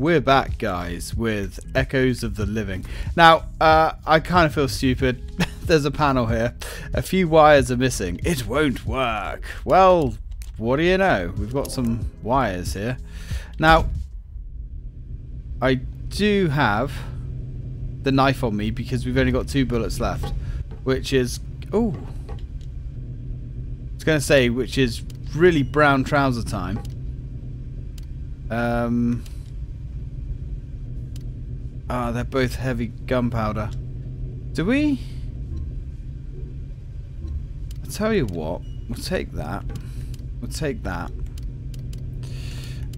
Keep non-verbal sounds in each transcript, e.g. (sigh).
we're back, guys, with Echoes of the Living. Now, uh, I kind of feel stupid. (laughs) There's a panel here. A few wires are missing. It won't work. Well, what do you know? We've got some wires here. Now, I do have the knife on me because we've only got two bullets left, which is... Oh. I was going to say, which is really brown trouser time. Um... Ah, they're both heavy gunpowder. Do we? I'll tell you what. We'll take that. We'll take that.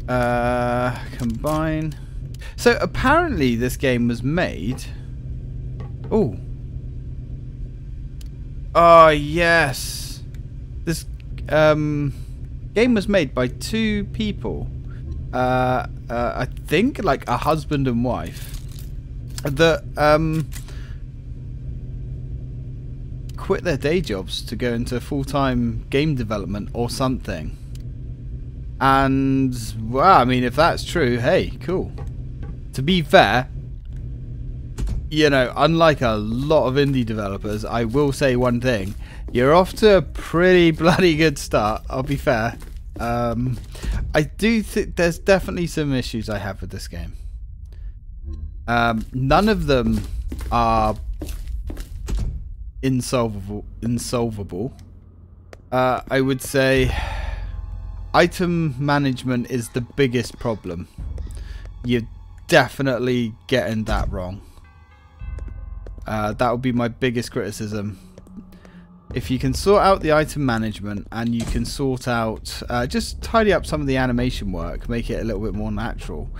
Uh, combine. So apparently this game was made. Oh. Oh yes. This um game was made by two people. Uh, uh, I think like a husband and wife that um, quit their day jobs to go into full-time game development or something. And, well, I mean, if that's true, hey, cool. To be fair, you know, unlike a lot of indie developers, I will say one thing. You're off to a pretty (laughs) bloody good start, I'll be fair. Um, I do think there's definitely some issues I have with this game. Um, none of them are insolvable. Insolvable. Uh, I would say item management is the biggest problem. You're definitely getting that wrong. Uh, that would be my biggest criticism. If you can sort out the item management and you can sort out, uh, just tidy up some of the animation work, make it a little bit more natural,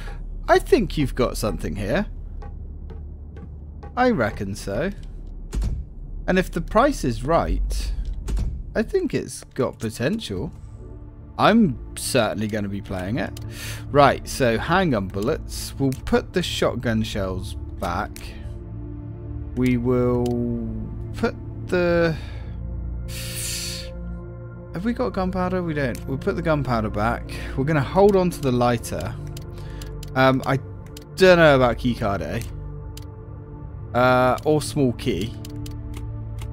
I think you've got something here. I reckon so. And if the price is right, I think it's got potential. I'm certainly going to be playing it. Right, so handgun bullets. We'll put the shotgun shells back. We will put the... Have we got gunpowder? We don't. We'll put the gunpowder back. We're going to hold on to the lighter. Um, I don't know about keycard A. Uh, or small key.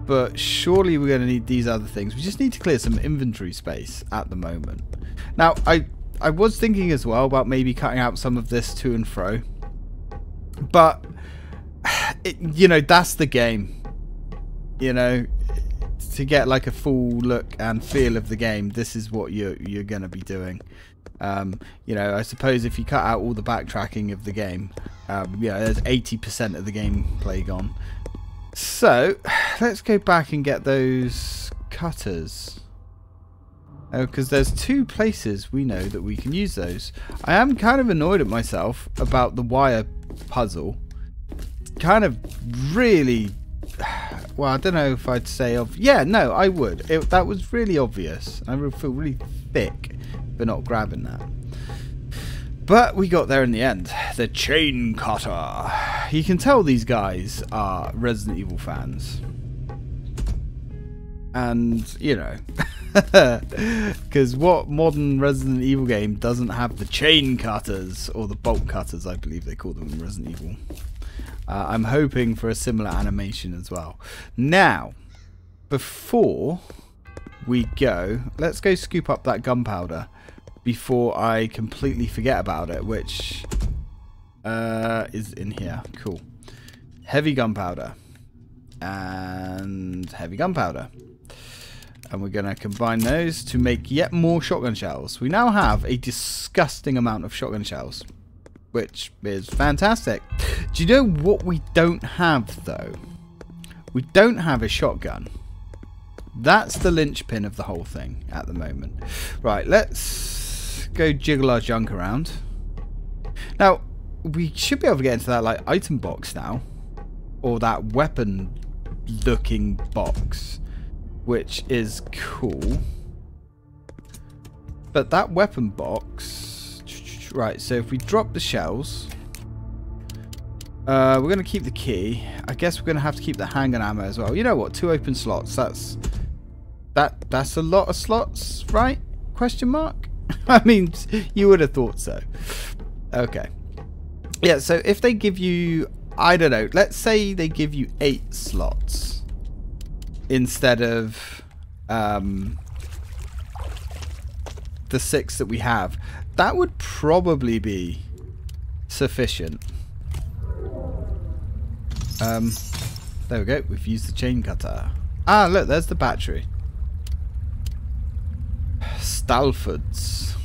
But surely we're going to need these other things. We just need to clear some inventory space at the moment. Now, I, I was thinking as well about maybe cutting out some of this to and fro. But, (sighs) it, you know, that's the game. You know, to get like a full look and feel of the game, this is what you're, you're going to be doing. Um, you know, I suppose if you cut out all the backtracking of the game, um, yeah, there's 80% of the gameplay gone. So, (sighs) let's go back and get those cutters. Oh, because there's two places we know that we can use those. I am kind of annoyed at myself about the wire puzzle. Kind of really... (sighs) Well, I don't know if I'd say... of. Yeah, no, I would. It, that was really obvious. I feel really thick for not grabbing that. But we got there in the end. The Chain Cutter. You can tell these guys are Resident Evil fans. And, you know, (laughs) because what modern Resident Evil game doesn't have the chain cutters, or the bolt cutters, I believe they call them in Resident Evil. Uh, I'm hoping for a similar animation as well. Now, before we go, let's go scoop up that gunpowder before I completely forget about it, which uh, is in here. Cool. Heavy gunpowder. And heavy gunpowder. And we're going to combine those to make yet more shotgun shells. We now have a disgusting amount of shotgun shells. Which is fantastic. Do you know what we don't have, though? We don't have a shotgun. That's the linchpin of the whole thing at the moment. Right, let's go jiggle our junk around. Now, we should be able to get into that like item box now. Or that weapon looking box. Which is cool. But that weapon box... Right, so if we drop the shells... Uh, we're going to keep the key. I guess we're going to have to keep the handgun ammo as well. You know what? Two open slots. That's... That, that's a lot of slots, right? Question mark? (laughs) I mean, you would have thought so. Okay. Yeah, so if they give you, I don't know, let's say they give you eight slots instead of um, the six that we have, that would probably be sufficient. Um, there we go. We've used the chain cutter. Ah, look, there's the battery. Stalfords.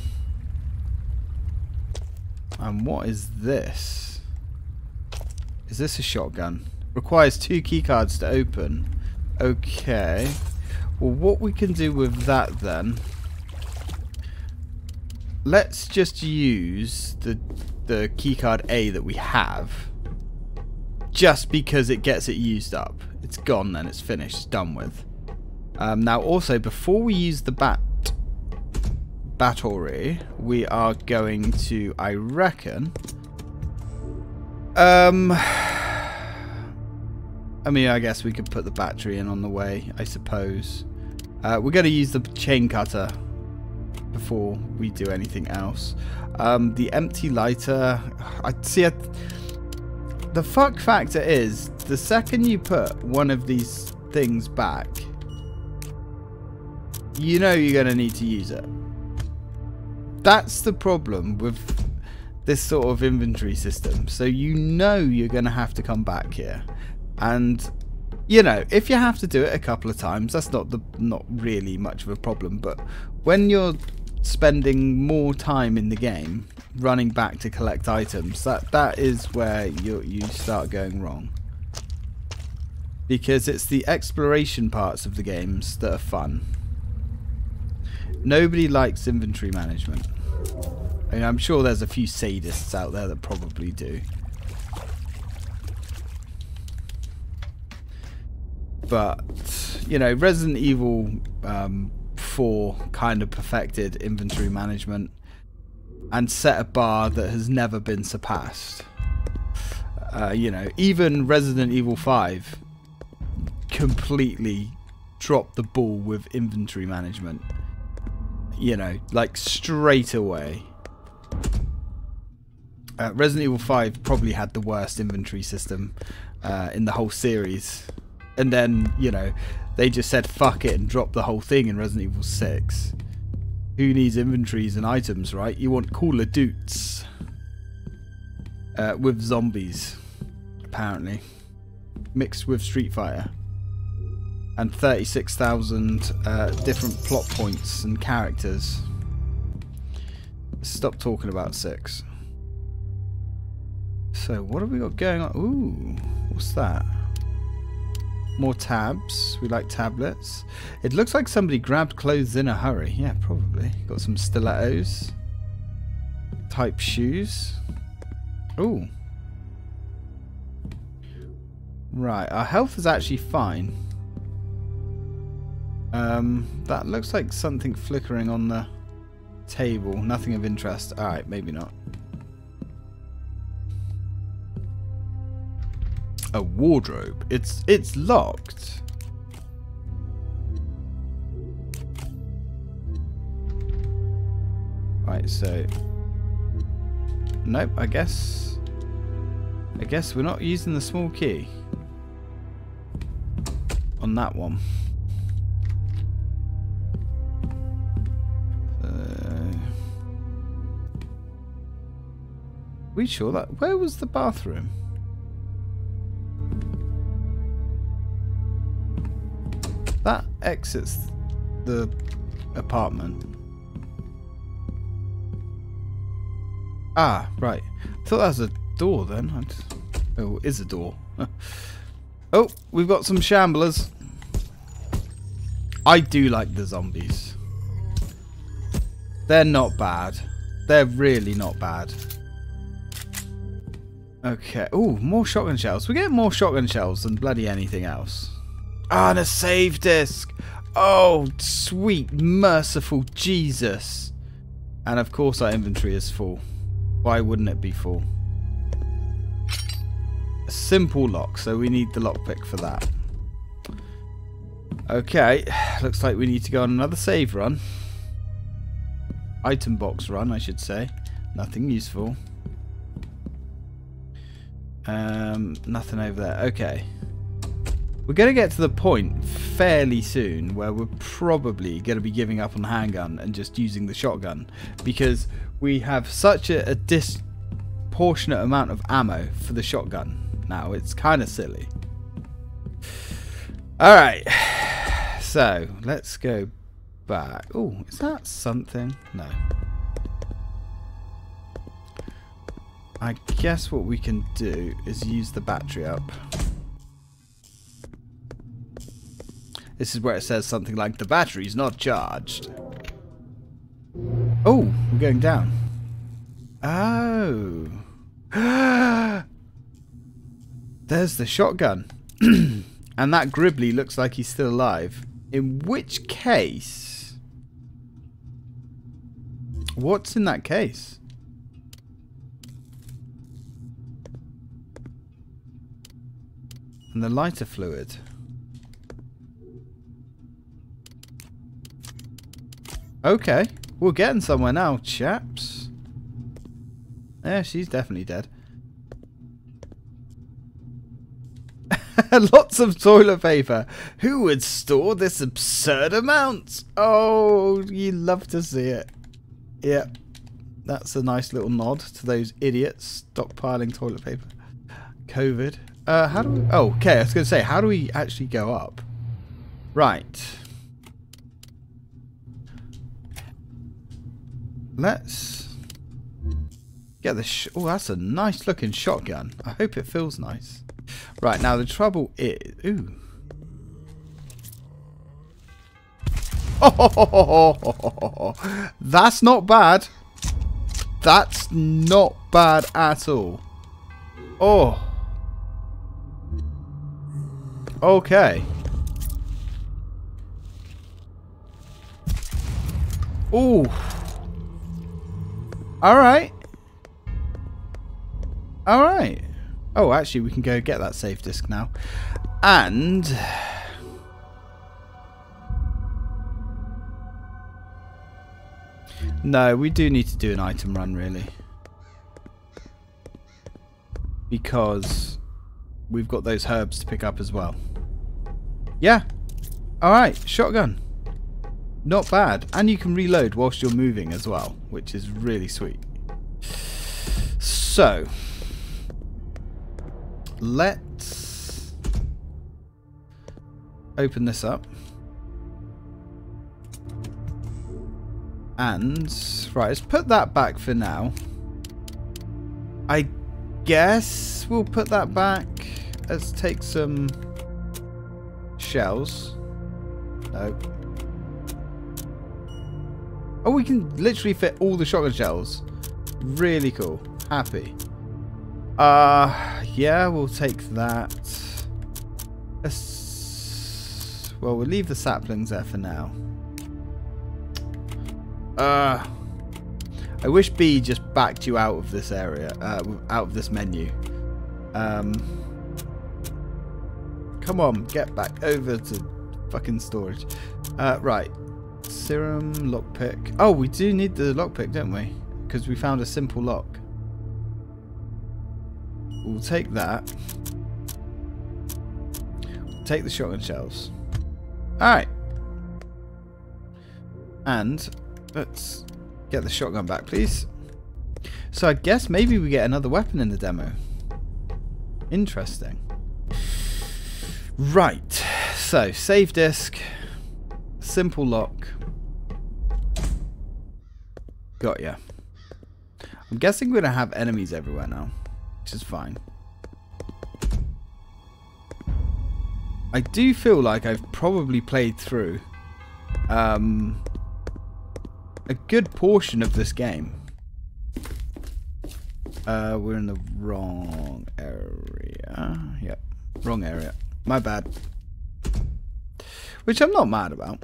And what is this? Is this a shotgun? Requires two keycards to open. Okay. Well, what we can do with that then... Let's just use the the keycard A that we have. Just because it gets it used up. It's gone then, it's finished, it's done with. Um, now also, before we use the bat battery, we are going to, I reckon... Um... (sighs) I mean, I guess we could put the battery in on the way, I suppose. Uh, we're going to use the chain cutter before we do anything else. Um, the empty lighter, (sighs) I see. I, the fuck factor is the second you put one of these things back, you know you're going to need to use it. That's the problem with this sort of inventory system. So you know you're going to have to come back here. And you know, if you have to do it a couple of times, that's not the not really much of a problem. But when you're spending more time in the game running back to collect items, that that is where you you start going wrong. Because it's the exploration parts of the games that are fun. Nobody likes inventory management. I mean, I'm sure there's a few sadists out there that probably do. but you know, Resident Evil um, 4 kind of perfected inventory management and set a bar that has never been surpassed. Uh, you know, even Resident Evil 5 completely dropped the ball with inventory management. You know, like straight away. Uh, Resident Evil 5 probably had the worst inventory system uh, in the whole series and then you know they just said fuck it and dropped the whole thing in Resident Evil 6. Who needs inventories and items, right? You want cooler dudes uh, with zombies, apparently, mixed with Street Fighter, and 36,000 uh, different plot points and characters. Stop talking about six. So what have we got going on? Ooh, what's that? More tabs. We like tablets. It looks like somebody grabbed clothes in a hurry. Yeah, probably. Got some stilettos. Type shoes. Ooh. Right, our health is actually fine. Um, that looks like something flickering on the table. Nothing of interest. Alright, maybe not. a wardrobe. It's it's locked. Right, so Nope, I guess I guess we're not using the small key on that one. We sure that where was the bathroom? That exits the apartment. Ah, right. I thought that was a door then. Oh, it is a door. (laughs) oh, we've got some shamblers. I do like the zombies. They're not bad. They're really not bad. Okay. Oh, more shotgun shells. We get more shotgun shells than bloody anything else. Ah, and a save disc. Oh, sweet, merciful Jesus. And of course our inventory is full. Why wouldn't it be full? A simple lock, so we need the lockpick for that. Okay, (sighs) looks like we need to go on another save run. Item box run, I should say. Nothing useful. Um, nothing over there. Okay. We're going to get to the point fairly soon where we're probably going to be giving up on the handgun and just using the shotgun because we have such a, a disproportionate amount of ammo for the shotgun now. It's kind of silly. Alright. (sighs) So, let's go back. Oh, is that something? No. I guess what we can do is use the battery up. This is where it says something like, the battery's not charged. Oh, we're going down. Oh. (gasps) There's the shotgun. (clears throat) and that Gribbly looks like he's still alive. In which case... What's in that case? And the lighter fluid. Okay. We're getting somewhere now, chaps. Yeah, she's definitely dead. (laughs) Lots of toilet paper. Who would store this absurd amount? Oh, you love to see it. Yep. That's a nice little nod to those idiots stockpiling toilet paper. COVID. Uh, how do we... Oh, okay, I was going to say, how do we actually go up? Right. Let's get the... Oh, that's a nice looking shotgun. I hope it feels nice. Right, now the trouble is... Ooh. Oh, (laughs) that's not bad. That's not bad at all. Oh. Okay. Ooh. Alright. Alright. Oh, actually, we can go get that safe disk now. And... No, we do need to do an item run, really. Because we've got those herbs to pick up as well. Yeah. Alright, shotgun. Not bad. And you can reload whilst you're moving as well, which is really sweet. So, let's open this up. And, right, let's put that back for now. I guess we'll put that back. Let's take some shells. No. Oh, we can literally fit all the shotgun shells. Really cool. Happy. Uh, yeah, we'll take that. Let's, well, we'll leave the saplings there for now. Uh, I wish B just backed you out of this area, uh, out of this menu. Um, come on, get back over to fucking storage. Uh, right, serum, lockpick. Oh, we do need the lockpick, don't we? Because we found a simple lock. We'll take that. Take the shotgun shells. Alright. And let's get the shotgun back, please. So I guess maybe we get another weapon in the demo. Interesting. Right. So, save disk. Simple lock. Got ya. I'm guessing we're going to have enemies everywhere now which is fine. I do feel like I've probably played through um, a good portion of this game. Uh, we're in the wrong area. Yep, wrong area. My bad. Which I'm not mad about.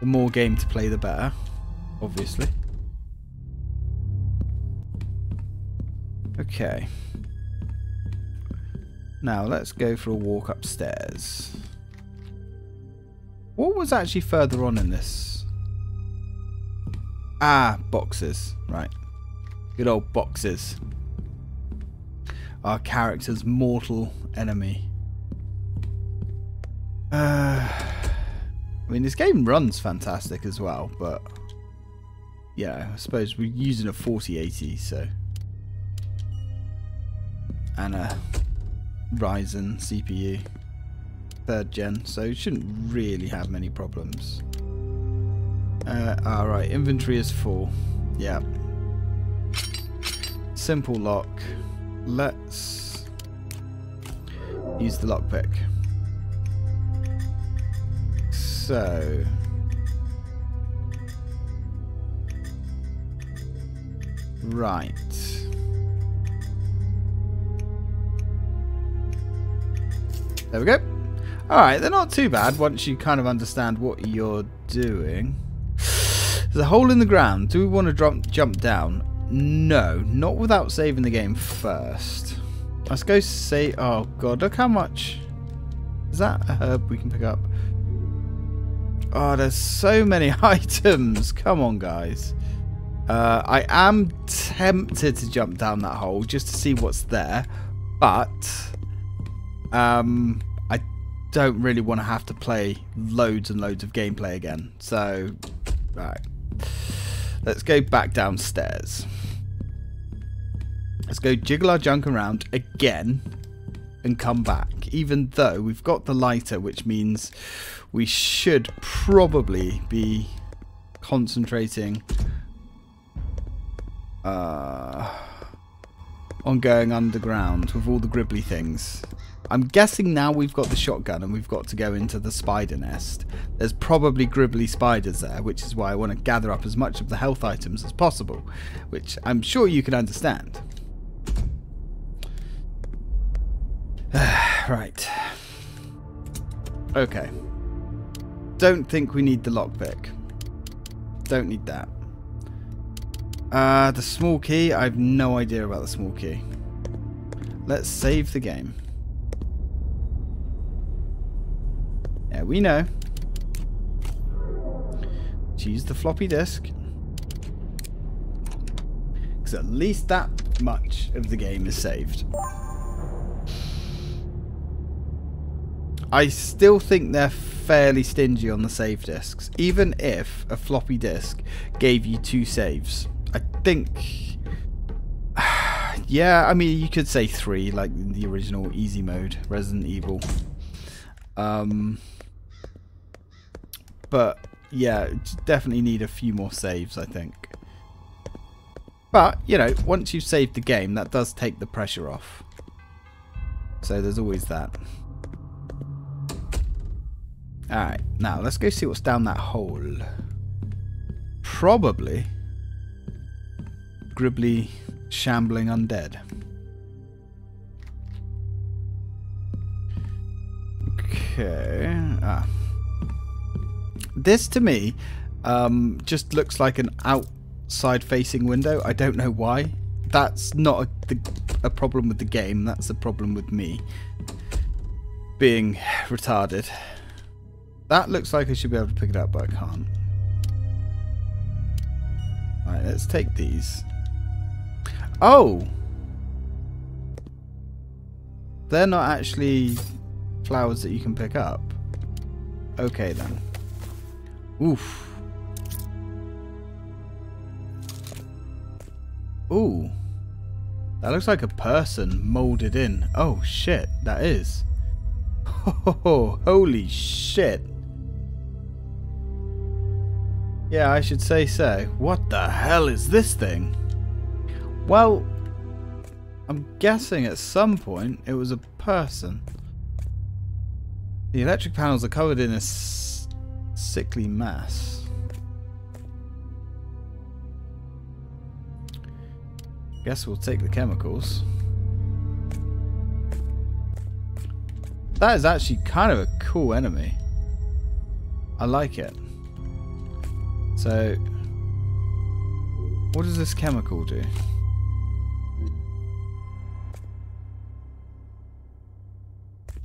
The more game to play, the better. Obviously. Okay. Now let's go for a walk upstairs. What was actually further on in this? Ah, boxes. Right. Good old boxes. Our character's mortal enemy. Uh, (sighs) I mean, this game runs fantastic as well, but yeah, I suppose we're using a 4080, so and a Ryzen CPU, third gen, so it shouldn't really have many problems. Uh, Alright, inventory is full. Yeah. Simple lock. Let's use the lockpick. So... Right. There we go. Alright, they're not too bad once you kind of understand what you're doing. There's a hole in the ground. Do we want to jump down? No, not without saving the game first. Let's go say... Oh, God, look how much... Is that a herb we can pick up? Oh, there's so many (laughs) items. Come on, guys. Uh, I am tempted to jump down that hole just to see what's there. But... Um, I don't really want to have to play loads and loads of gameplay again. So, right. Let's go back downstairs. Let's go jiggle our junk around again and come back. Even though we've got the lighter, which means we should probably be concentrating uh, on going underground with all the gribbly things. I'm guessing now we've got the shotgun and we've got to go into the spider nest. There's probably gribbly spiders there, which is why I want to gather up as much of the health items as possible, which I'm sure you can understand. Right. Okay. Don't think we need the lockpick. Don't need that. Uh, the small key, I have no idea about the small key. Let's save the game. Yeah, we know. Choose the floppy disk. Because at least that much of the game is saved. I still think they're fairly stingy on the save disks. Even if a floppy disk gave you two saves. I think... (sighs) Yeah, I mean, you could say three, like the original easy mode, Resident Evil. Um, but yeah, definitely need a few more saves, I think. But, you know, once you've saved the game, that does take the pressure off. So there's always that. Alright, now let's go see what's down that hole. Probably gribbly, shambling undead. Okay. Ah. This to me um, just looks like an outside facing window. I don't know why. That's not a, the, a problem with the game. That's a problem with me being retarded. That looks like I should be able to pick it up, but I can't. Alright, let's take these. Oh! They're not actually flowers that you can pick up. Okay then. Oof. Ooh. That looks like a person molded in. Oh shit, that is. Oh, (laughs) holy shit. Yeah, I should say so. What the hell is this thing? Well, I'm guessing at some point it was a person. The electric panels are covered in a sickly mass. Guess we'll take the chemicals. That is actually kind of a cool enemy. I like it. So, what does this chemical do?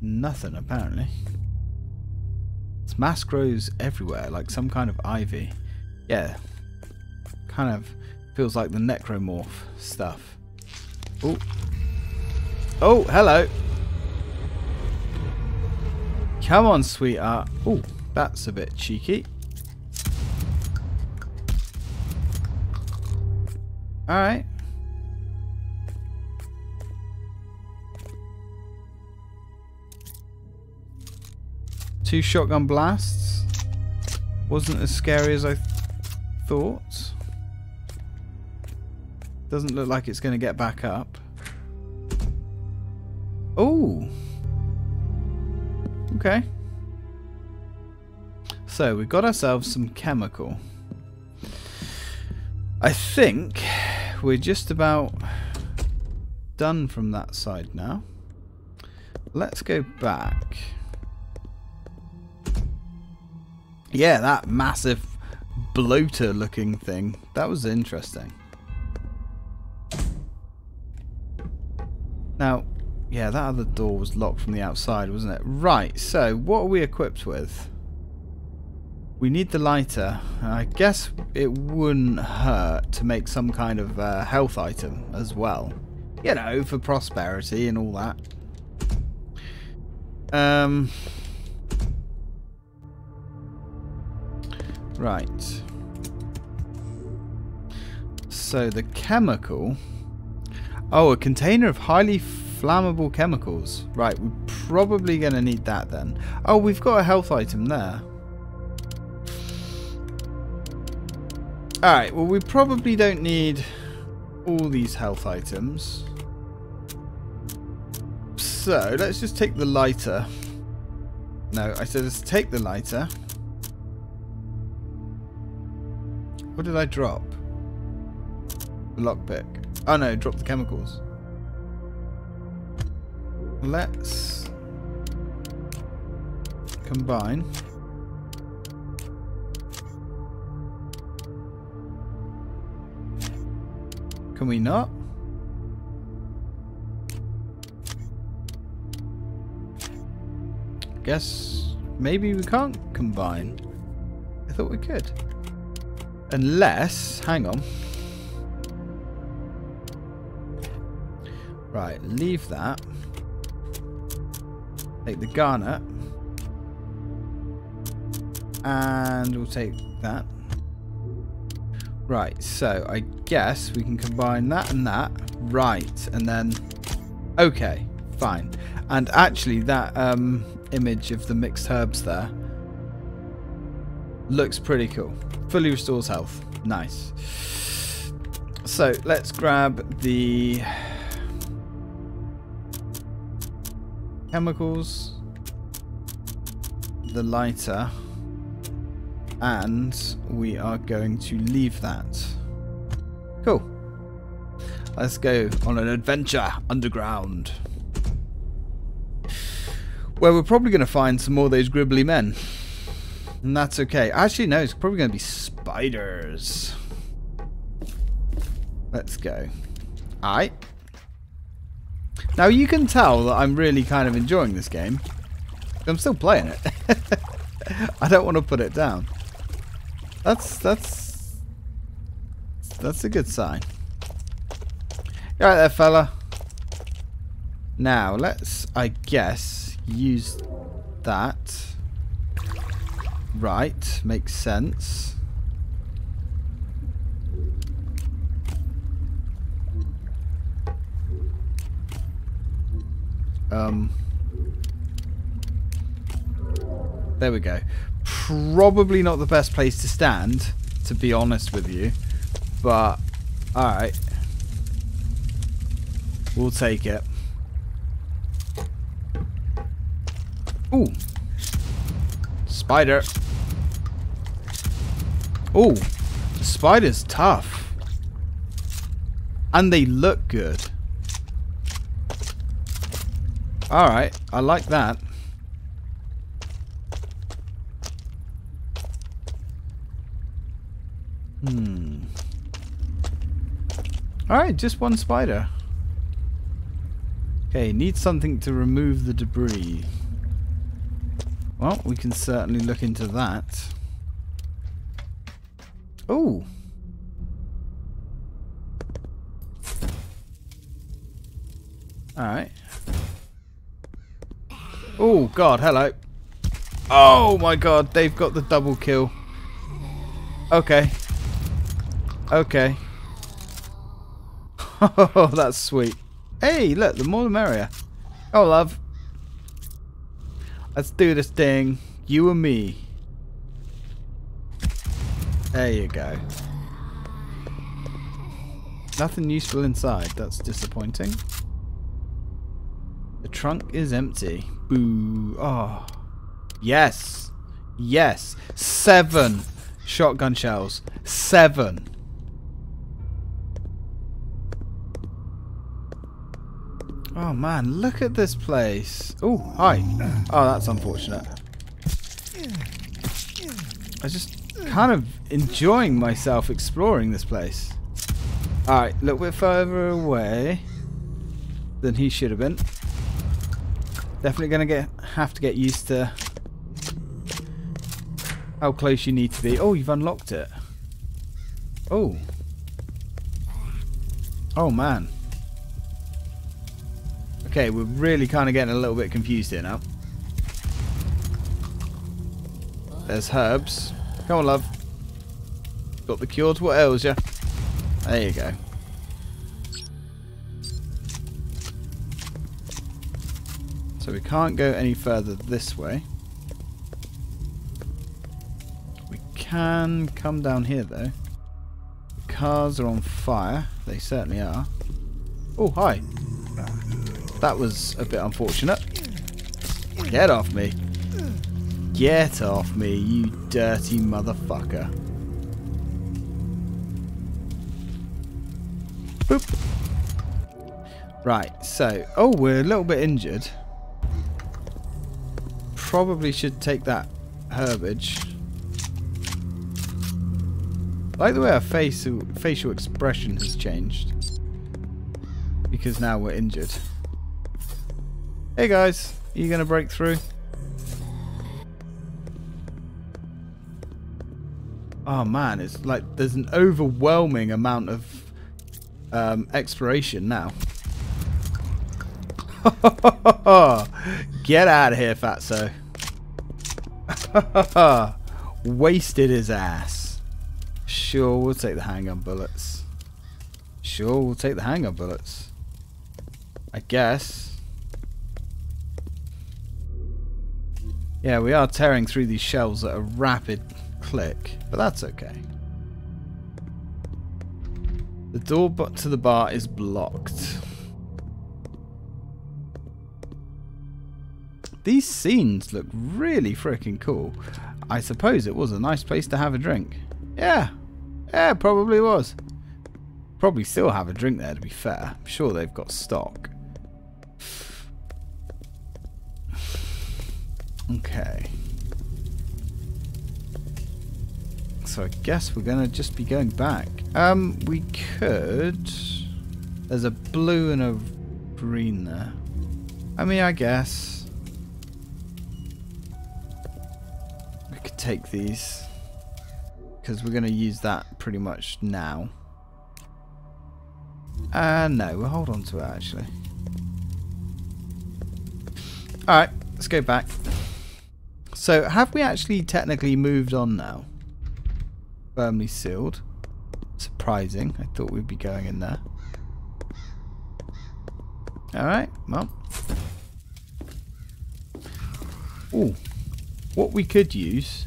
Nothing, apparently. Its mass grows everywhere, like some kind of ivy. Yeah, kind of feels like the necromorph stuff. Oh, Oh, hello. Come on, sweetheart. Oh, that's a bit cheeky. Alright. Two shotgun blasts. Wasn't as scary as I th thought. Doesn't look like it's going to get back up. Oh. Okay. So we've got ourselves some chemical. I think we're just about done from that side now. Let's go back. Yeah, that massive bloater looking thing. That was interesting. Now, yeah, that other door was locked from the outside, wasn't it? Right, so what are we equipped with? We need the lighter. I guess it wouldn't hurt to make some kind of uh, health item as well. You know, for prosperity and all that. Um... Right. So the chemical... Oh, a container of highly flammable chemicals. Right, we're probably going to need that then. Oh, we've got a health item there. Alright, well we probably don't need all these health items. So, let's just take the lighter. No, I said let's take the lighter. What did I drop? Lockpick. Oh no, drop the chemicals. Let's combine. Can we not? Guess maybe we can't combine. I thought we could. Unless, hang on. Right, leave that. Take the garnet. And we'll take that. Right, so I guess we can combine that and that. Right, and then... Okay, fine. And actually that um, image of the mixed herbs there looks pretty cool. Fully restores health. Nice. So let's grab the chemicals, the lighter, and we are going to leave that. Cool. Let's go on an adventure underground. Where we're probably going to find some more of those gribbly men. And that's okay. Actually, no, it's probably going to be spiders. Let's go. Alright. Now you can tell that I'm really kind of enjoying this game. I'm still playing it. (laughs) I don't want to put it down. That's that's that's a good sign. You right there, fella. Now let's, I guess, use that. Right, makes sense. Um, there we go. Probably not the best place to stand, to be honest with you. But, alright. We'll take it. Ooh. Spider. Ooh. Spider's tough. And they look good. Alright, I like that. Hmm. Alright, just one spider. Okay, need something to remove the debris. Well, we can certainly look into that. Oh. Alright. Oh, God, hello. Oh, my God, they've got the double kill. Okay. Okay. (laughs) Oh, that's sweet. Hey, look, the more the merrier. Oh, love. Let's do this thing. You and me. There you go. Nothing useful inside. That's disappointing. The trunk is empty. Boo. Oh. Yes. Yes. Seven shotgun shells. Seven. Oh man, look at this place. Oh, hi. Oh, that's unfortunate. I just kind of enjoying myself exploring this place. Alright, a little bit further away than he should have been. Definitely gonna get have to get used to how close you need to be. Oh, you've unlocked it. Oh. Oh man. Okay, we're really kind of getting a little bit confused here now. There's herbs. Come on, love. Got the cure to what ails you. There you go. So we can't go any further this way. We can come down here though. The cars are on fire. They certainly are. Oh, hi. That was a bit unfortunate. Get off me. Get off me, you dirty motherfucker. Boop. Right, so... Oh, we're a little bit injured. Probably should take that herbage. I like the way our face, facial expression has changed. Because now we're injured. Hey guys, are you going to break through? Oh man, it's like there's an overwhelming amount of um, exploration now. (laughs) Get out of here, fatso. (laughs) Wasted his ass. Sure, we'll take the handgun bullets. Sure, we'll take the handgun bullets. I guess. Yeah, we are tearing through these shells at a rapid click, but that's okay. The door to the bar is blocked. These scenes look really freaking cool. I suppose it was a nice place to have a drink. Yeah, yeah, probably was. Probably still have a drink there to be fair. I'm sure they've got stock. (sighs) Okay. So I guess we're going to just be going back. Um, we could... There's a blue and a green there. I mean, I guess... take these. Because we're going to use that pretty much now. Uh, no, we'll hold on to it actually. Alright, let's go back. So, have we actually technically moved on now? Firmly sealed. Surprising. I thought we'd be going in there. Alright, well. Ooh. What we could use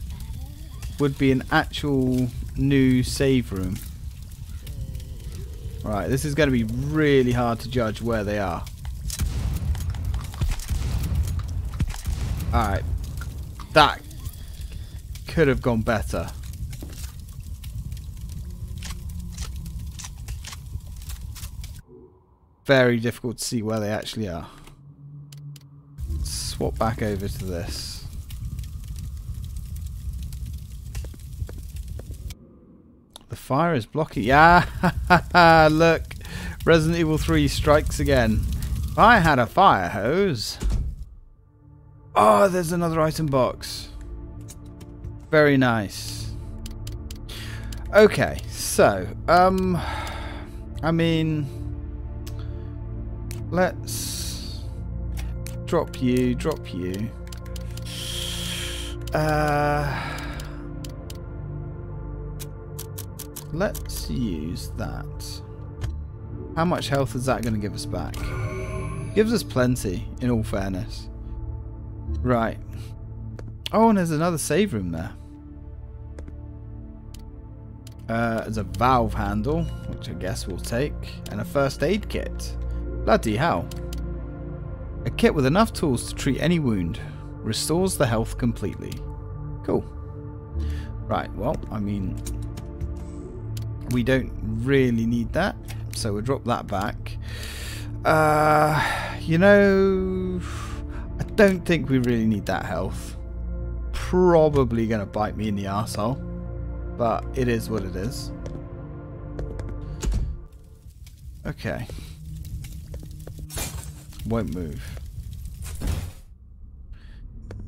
would be an actual new save room. Right, this is going to be really hard to judge where they are. Alright, that could have gone better. Very difficult to see where they actually are. Swap back over to this. The fire is blocking. Yeah, (laughs) look. Resident Evil 3 strikes again. If I had a fire hose... Oh, there's another item box. Very nice. Okay, so, um, I mean, let's, Drop you, drop you. Uh, let's use that. How much health is that going to give us back? Gives us plenty, in all fairness. Right. Oh, and there's another save room there. Uh, there's a valve handle, which I guess we'll take, and a first aid kit. Bloody hell. A kit with enough tools to treat any wound. Restores the health completely. Cool. Right, well, I mean, we don't really need that, so we'll drop that back. Uh, you know, I don't think we really need that health. Probably going to bite me in the arsehole. But it is what it is. Okay. Won't move.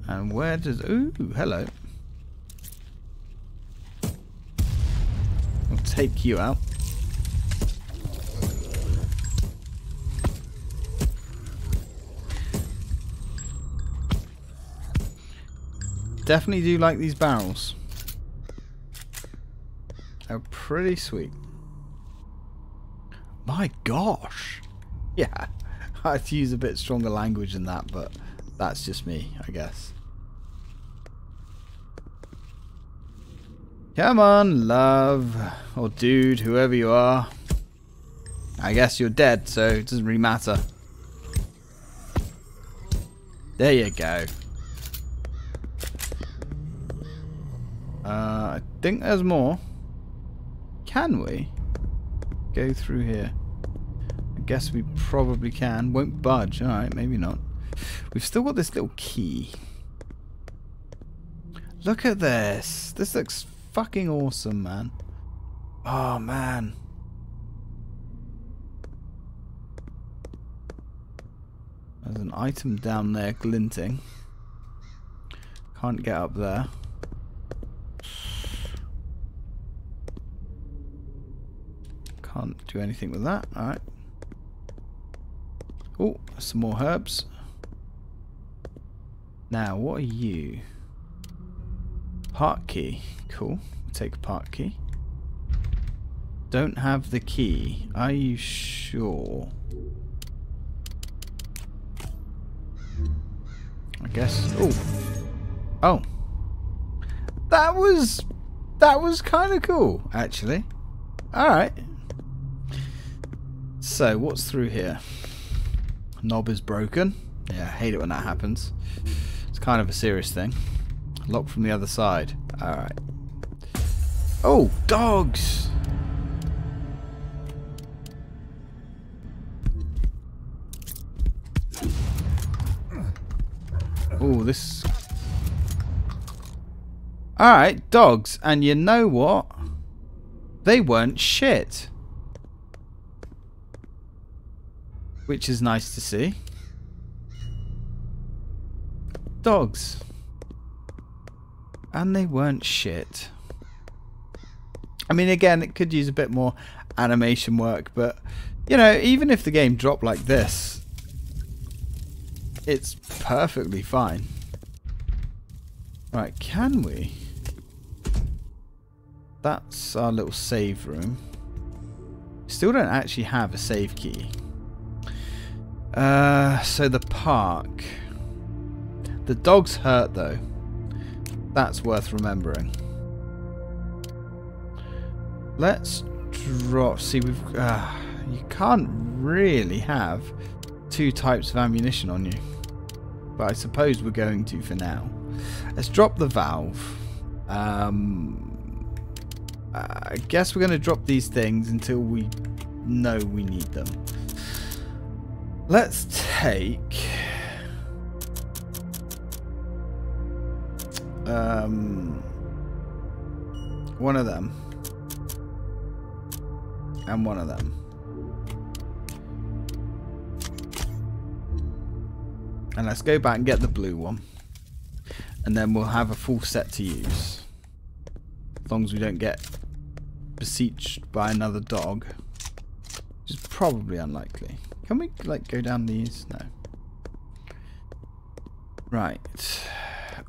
And where does... Ooh, hello. I'll take you out. Definitely do like these barrels. They're pretty sweet. My gosh. Yeah. (laughs) I have to use a bit stronger language than that, but that's just me, I guess. Come on, love. Or dude, whoever you are. I guess you're dead, so it doesn't really matter. There you go. Uh, I think there's more. Can we go through here? I guess we probably can. Won't budge. Alright, maybe not. We've still got this little key. Look at this. This looks fucking awesome, man. Oh, man. There's an item down there glinting. Can't get up there. Can't do anything with that. Alright. Oh, some more herbs. Now, what are you? Part key. Cool. We'll take a part key. Don't have the key. Are you sure? I guess. Oh. Oh. That was. That was kind of cool, actually. Alright. So, what's through here? Knob is broken. Yeah, I hate it when that happens. It's kind of a serious thing. Locked from the other side. Alright. Oh, dogs! Oh, this... Alright, dogs. And you know what? They weren't shit. which is nice to see. Dogs. And they weren't shit. I mean, again, it could use a bit more animation work, but, you know, even if the game dropped like this, it's perfectly fine. Right, can we? That's our little save room. Still don't actually have a save key. Uh, so the park. The dog's hurt though. That's worth remembering. Let's drop. See, we've. Uh, you can't really have two types of ammunition on you. But I suppose we're going to for now. Let's drop the valve. Um, I guess we're going to drop these things until we know we need them. Let's take... Um, one of them. And one of them. And let's go back and get the blue one. And then we'll have a full set to use. As long as we don't get beseeched by another dog. Which is probably unlikely. Can we, like, go down these? No. Right.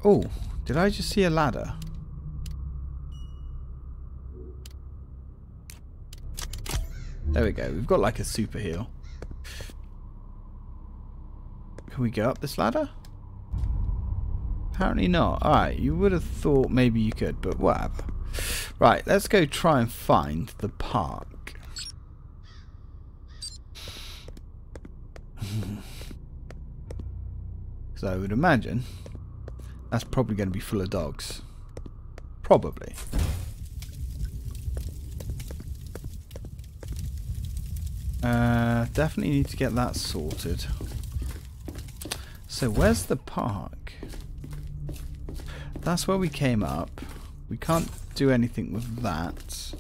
Oh, did I just see a ladder? There we go. We've got like a super heal. Can we go up this ladder? Apparently not. Alright, you would have thought maybe you could, but whatever. Right, let's go try and find the park. (laughs) so I would imagine that's probably going to be full of dogs. Probably. Uh, definitely need to get that sorted. So where's the park? That's where we came up. We can't do anything with that.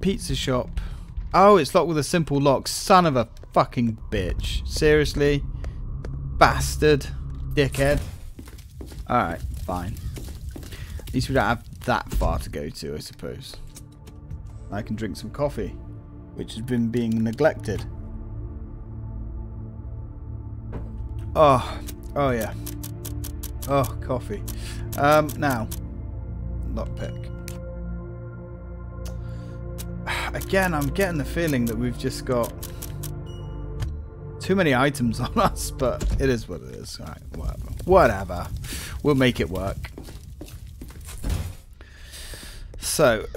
Pizza shop. Oh, it's locked with a simple lock. Son of a fucking bitch. Seriously? Bastard. Dickhead. Alright, fine. At least we don't have that far to go to, I suppose. I can drink some coffee which has been being neglected. Oh, oh yeah. Oh, coffee. Um, now, lockpick. (sighs) Again, I'm getting the feeling that we've just got too many items (laughs) on us, but it is what it is. Alright, whatever. Whatever. We'll make it work. So, (sighs)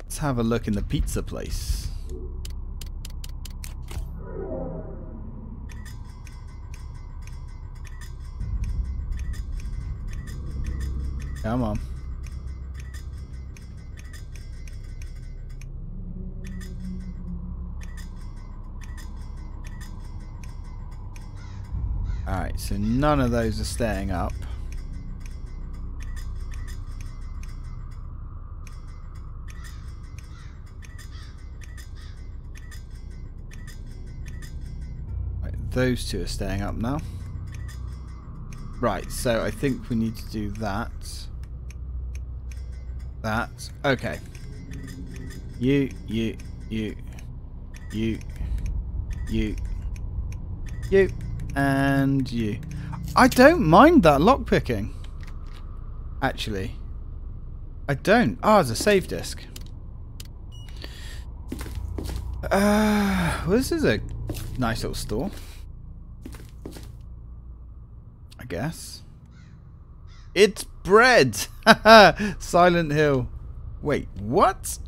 let's have a look in the pizza place. Come on. Alright, so none of those are staying up. those two are staying up now. Right, so I think we need to do that. That. Okay. You, you, you, you, you, you, and you. I don't mind that lockpicking. Actually. I don't. Ah, oh, it's a save disk. Uh, well, this is a nice little store I guess. It's bread! (laughs) Silent Hill. Wait, what?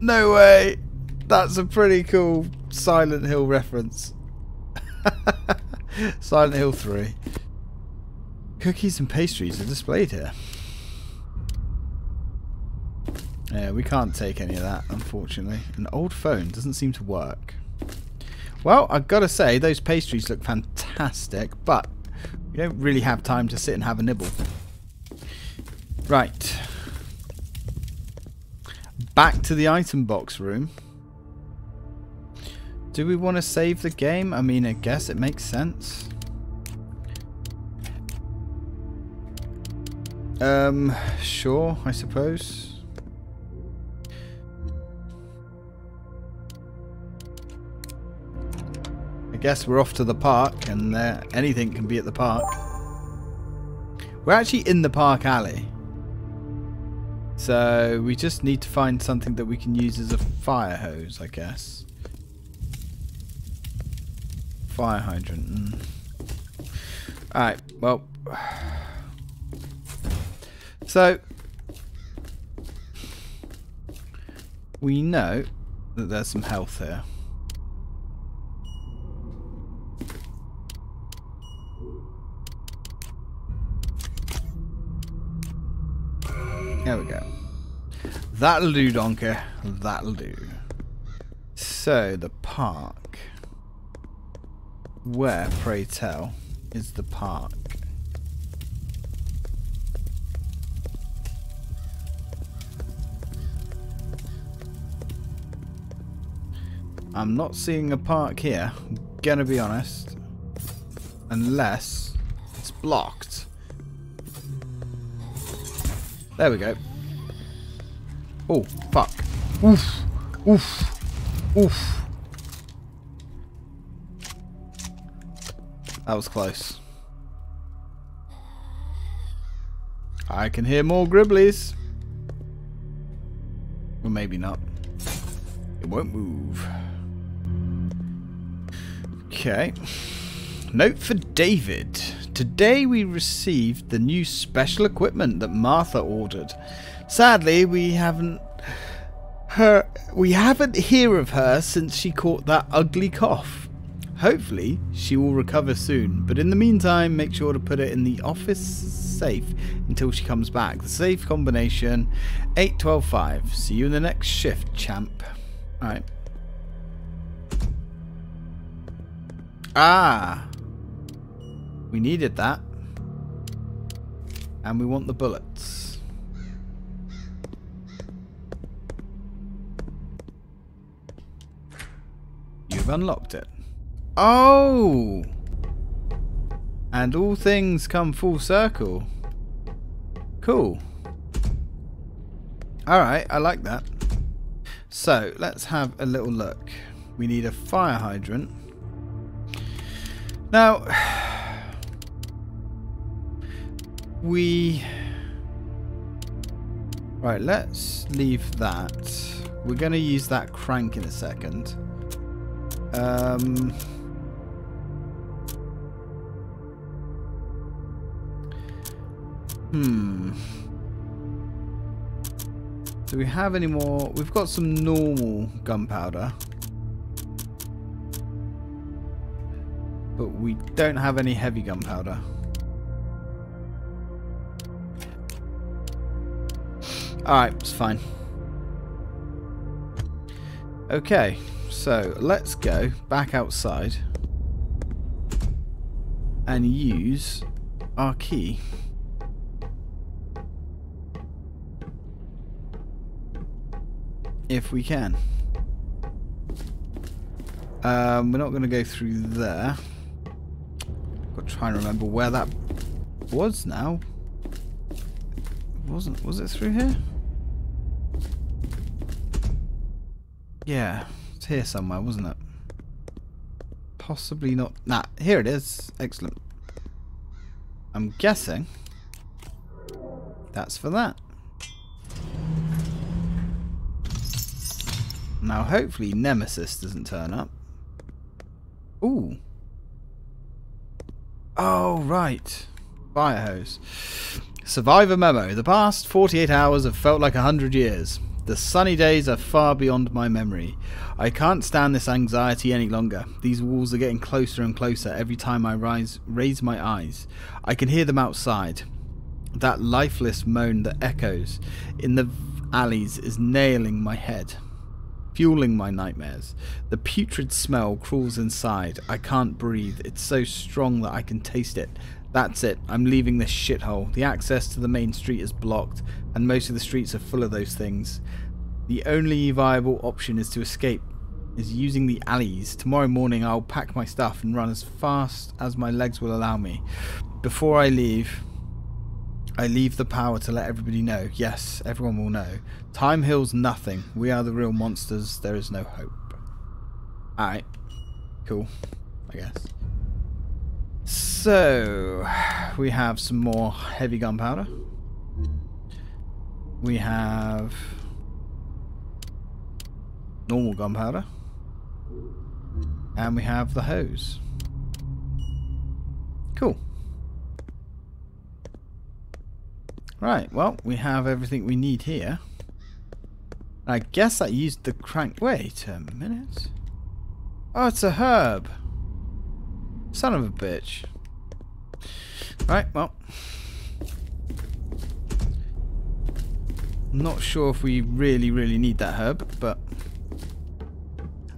No way! That's a pretty cool Silent Hill reference. (laughs) Silent Hill 3. Cookies and pastries are displayed here. Yeah, we can't take any of that, unfortunately. An old phone doesn't seem to work. Well, I've got to say, those pastries look fantastic, but we don't really have time to sit and have a nibble. Right. Back to the item box room. Do we want to save the game? I mean, I guess it makes sense. Um, sure, I suppose. I guess we're off to the park and uh, anything can be at the park. We're actually in the park alley. So we just need to find something that we can use as a fire hose, I guess. Fire hydrant. Mm. Alright, well. So. We know that there's some health here. There we go. That'll do, Donkey. That'll do. So, the park. Where, pray tell, is the park? I'm not seeing a park here, gonna be honest. Unless it's blocked. There we go. Oh, fuck. Oof. Oof. Oof. That was close. I can hear more Gribblies. Well, maybe not. It won't move. Okay. Note for David. Today we received the new special equipment that Martha ordered. Sadly, we haven't her we haven't hear of her since she caught that ugly cough. Hopefully, she will recover soon, but in the meantime, make sure to put it in the office safe until she comes back. The safe combination 8125. See you in the next shift, champ. Alright. Ah! We needed that. And we want the bullets. You've unlocked it. Oh! And all things come full circle. Cool. Alright, I like that. So, let's have a little look. We need a fire hydrant. Now, (sighs) we... Right, let's leave that. We're going to use that crank in a second. Um... Hmm. Do we have any more? We've got some normal gunpowder. But we don't have any heavy gunpowder. Alright, it's fine. Okay, so let's go back outside and use our key. If we can. Um, we're not going to go through there. Got to try and remember where that was now. Wasn't was it through here? Yeah, it's here somewhere, wasn't it? Possibly not. Nah, here it is. Excellent. I'm guessing that's for that. Now, hopefully Nemesis doesn't turn up. Ooh. Oh, right. Fire hose. Survivor memo. The past 48 hours have felt like a hundred years. The sunny days are far beyond my memory. I can't stand this anxiety any longer. These walls are getting closer and closer every time I rise, raise my eyes. I can hear them outside. That lifeless moan that echoes in the alleys is nailing my head fueling my nightmares. The putrid smell crawls inside. I can't breathe. It's so strong that I can taste it. That's it. I'm leaving this shithole. The access to the main street is blocked, and most of the streets are full of those things. The only viable option is to escape, is using the alleys. Tomorrow morning I'll pack my stuff and run as fast as my legs will allow me. Before I leave, I leave the power to let everybody know. Yes, everyone will know. Time heals nothing. We are the real monsters. There is no hope. Alright. Cool. I guess. So, we have some more heavy gunpowder. We have normal gunpowder. And we have the hose. Cool. Right, well, we have everything we need here. I guess I used the crank... Wait a minute. Oh, it's a herb. Son of a bitch. Right, well. Not sure if we really, really need that herb, but...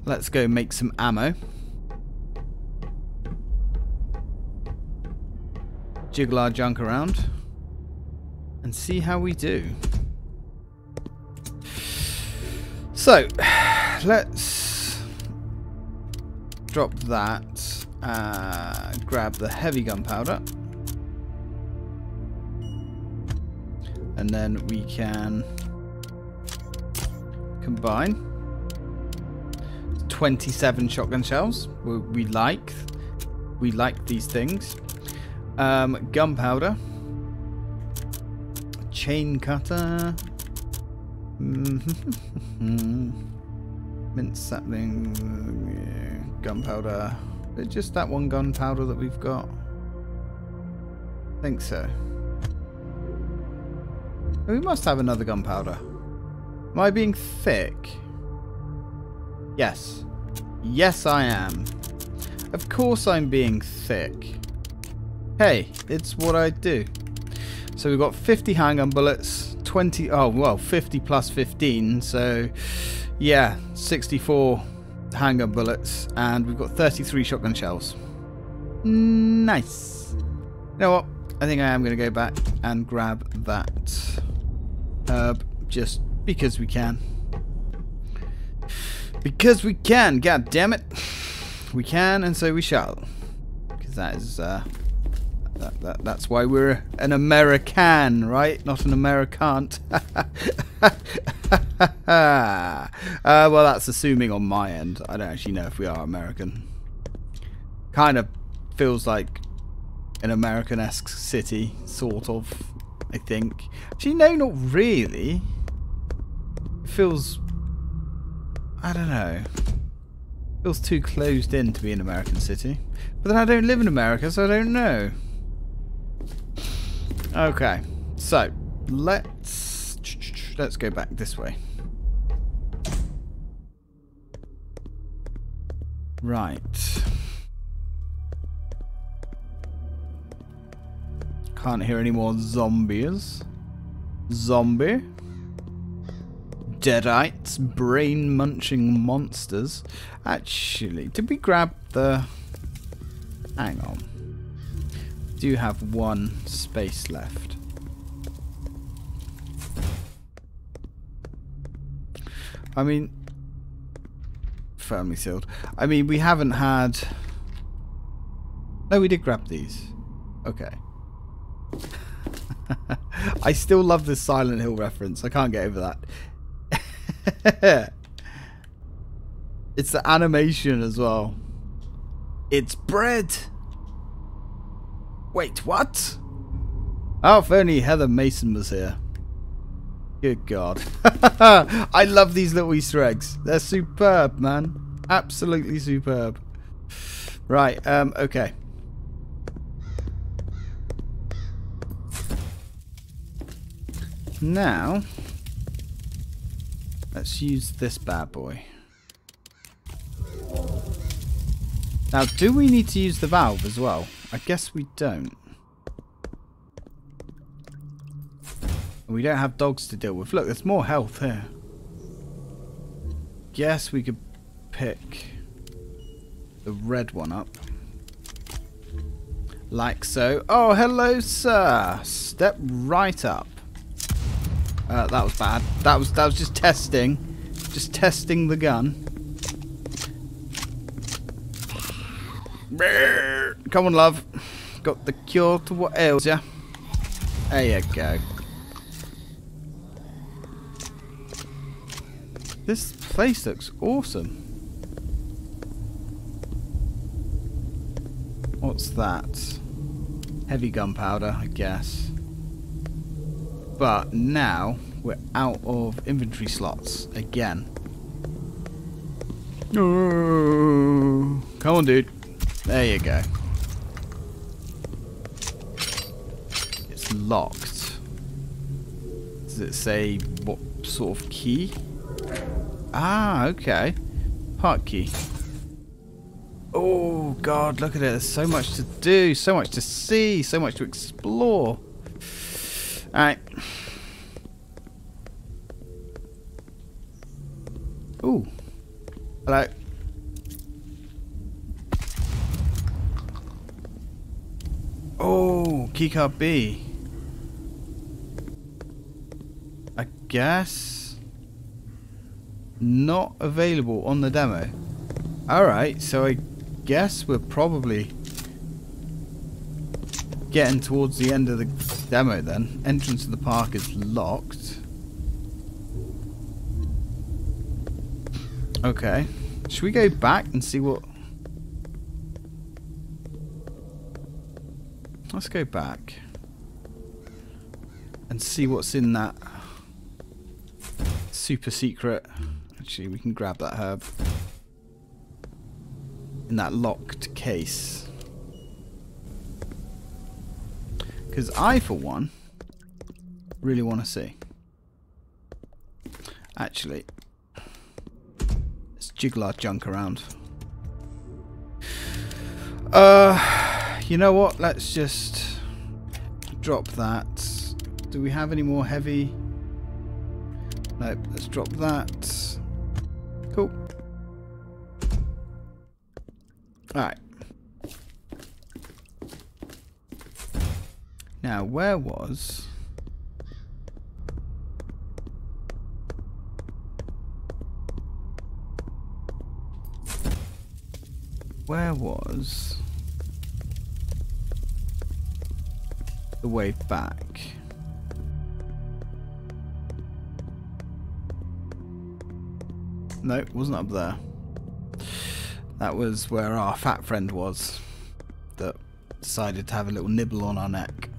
Let's go make some ammo. Jiggle our junk around and see how we do. So, (sighs) let's drop that, grab the heavy gunpowder, and then we can combine 27 shotgun shells we like We like these things. Um, gunpowder. Chain cutter. Mm-hmm. (laughs) Mint sapling. Yeah. Gunpowder. Is just that one gunpowder that we've got? I think so. We must have another gunpowder. Am I being thick? Yes. Yes, I am. Of course I'm being thick. Hey, it's what I do. So we've got 50 handgun bullets, 20, oh, well, 50 plus 15, so yeah, 64 handgun bullets, and we've got 33 shotgun shells. Nice. You know what? I think I am going to go back and grab that herb just because we can. Because we can, god damn it. We can and so we shall. Because that is uh that, that that's why we're an American, right? Not an Americant. (laughs) uh, well that's assuming on my end. I don't actually know if we are American. Kind of feels like an American-esque city, sort of, I think. Actually, no, not really. It feels... I don't know. It feels too closed in to be an American city. But then I don't live in America, so I don't know. Okay, so let's let's go back this way. Right. Can't hear any more zombies. Zombie. Deadites. Brain munching monsters. Actually, did we grab the... Hang on. Do have one space left. I mean... Firmly sealed. I mean, we haven't had... No, we did grab these. Okay. (laughs) I still love this Silent Hill reference. I can't get over that. (laughs) it's the animation as well. It's bread. Wait, what? Oh, if only Heather Mason was here. Good God. (laughs) I love these little Easter eggs. They're superb, man. Absolutely superb. Right, um, okay. Now, let's use this bad boy. Now, do we need to use the valve as well? I guess we don't. We don't have dogs to deal with. Look, there's more health here. Guess we could pick the red one up. Like so. Oh, hello, sir. Step right up. Uh, that was bad. That was that was just testing, just testing the gun. Come on, love. Got the cure to what ails ya? There you go. This place looks awesome. What's that? Heavy gunpowder, I guess. But now we're out of inventory slots again. Oh, come on, dude. There you go. It's locked. Does it say what sort of key? Ah, okay. Part key. Oh, God, look at it. There's so much to do, so much to see, so much to explore. Alright. Ooh. Hello. Oh, keycard B. I guess not available on the demo. Alright, so I guess we're probably getting towards the end of the demo then. Entrance to the park is locked. Okay. Should we go back and see what... let's go back and see what's in that super secret. Actually, we can grab that herb in that locked case. Because I, for one, really want to see. Actually, let's jiggle our junk around. Uh, you know what? Let's just drop that. Do we have any more heavy? Nope, let's drop that. Cool. Alright. Now, where was... Where was the way back? No, wasn't up there. That was where our fat friend was that decided to have a little nibble on our neck.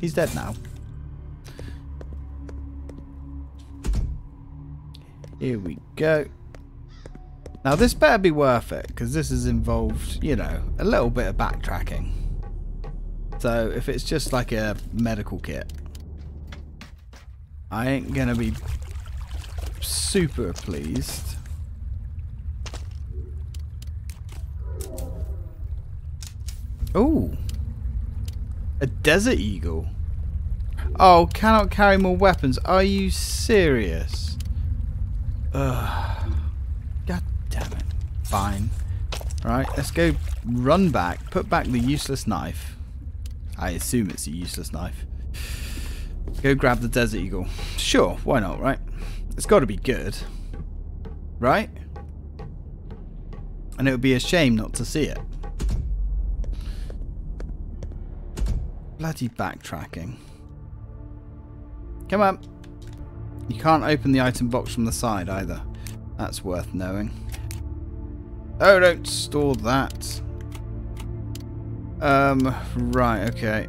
He's dead now. Here we go. Now this better be worth it, because this has involved, you know, a little bit of backtracking. So if it's just like a medical kit, I ain't going to be super pleased. Oh, a desert eagle. Oh, cannot carry more weapons. Are you serious? Ugh God damn it. fine. Right, let's go run back, put back the useless knife. I assume it's a useless knife. Go grab the Desert Eagle. Sure, why not, right? It's got to be good. Right? And it would be a shame not to see it. Bloody backtracking. Come on. You can't open the item box from the side either. That's worth knowing. Oh, don't store that. Um, right, okay.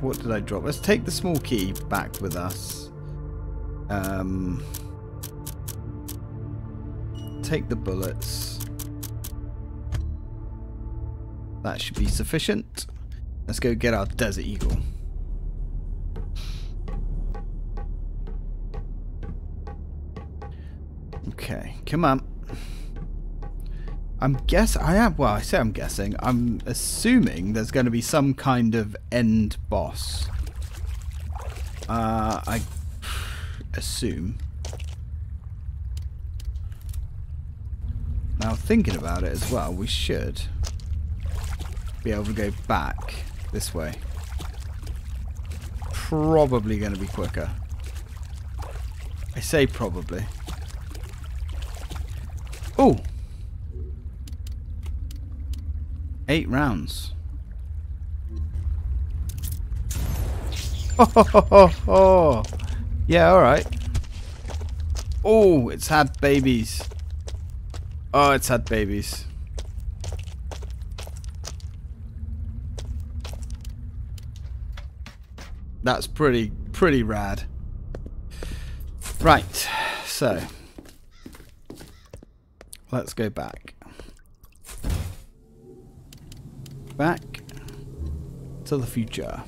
What did I drop? Let's take the small key back with us. Um, take the bullets. That should be sufficient. Let's go get our Desert Eagle. Okay, come on. I'm guess I am well, I say I'm guessing. I'm assuming there's going to be some kind of end boss. Uh, I assume. Now thinking about it as well, we should be able to go back this way. Probably going to be quicker. I say probably. Oh! Eight rounds. Oh, yeah, alright. Oh, it's had babies. Oh, it's had babies. That's pretty, pretty rad. Right, so let's go back. Back to the future.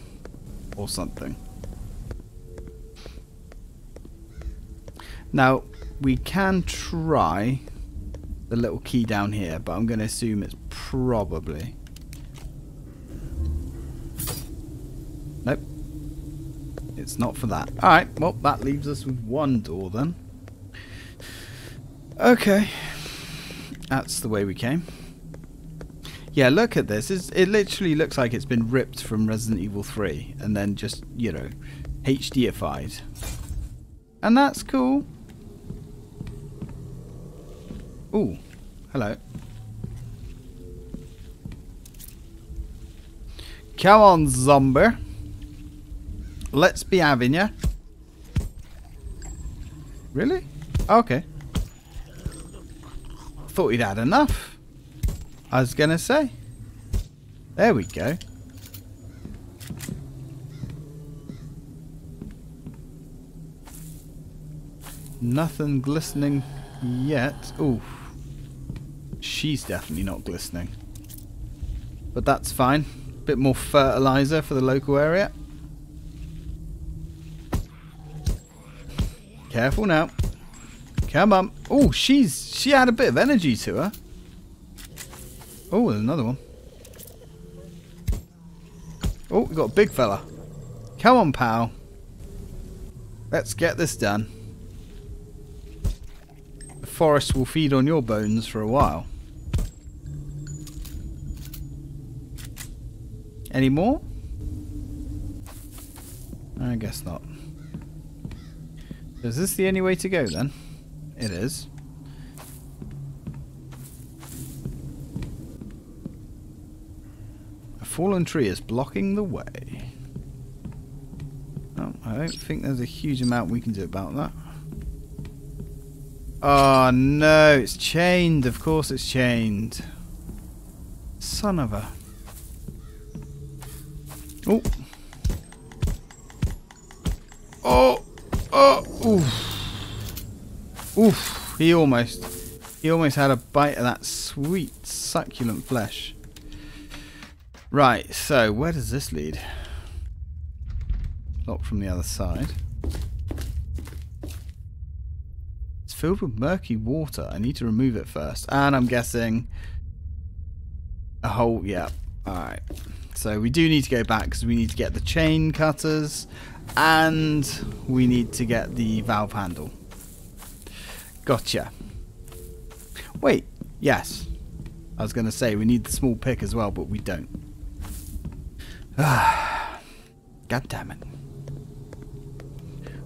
Or something. Now, we can try the little key down here, but I'm going to assume it's probably... Nope. It's not for that. Alright, well, that leaves us with one door then. Okay. That's the way we came. Yeah, look at this. It's, it literally looks like it's been ripped from Resident Evil 3 and then just, you know, HDified. And that's cool. Ooh, hello. Come on, zombie. Let's be having ya. Really? Okay. Thought he'd had enough. I was going to say. There we go. Nothing glistening yet. Ooh. She's definitely not glistening. But that's fine. Bit more fertilizer for the local area. Careful now. Come on. Oh, she's she had a bit of energy to her. Oh, there's another one. Oh, we got a big fella. Come on, pal. Let's get this done The forest will feed on your bones for a while. Any more? I guess not. Is this the only way to go then? It is. Fallen tree is blocking the way. Oh, I don't think there's a huge amount we can do about that. Oh no, it's chained. Of course it's chained. Son of a... Oh. Oh. Oh. Oof. Oof. He almost... He almost had a bite of that sweet, succulent flesh. Right, so where does this lead? Locked from the other side. It's filled with murky water. I need to remove it first. And I'm guessing a hole. Yeah. Alright. So we do need to go back because we need to get the chain cutters and we need to get the valve handle. Gotcha. Wait. Yes. I was going to say we need the small pick as well, but we don't. (sighs) God damn it.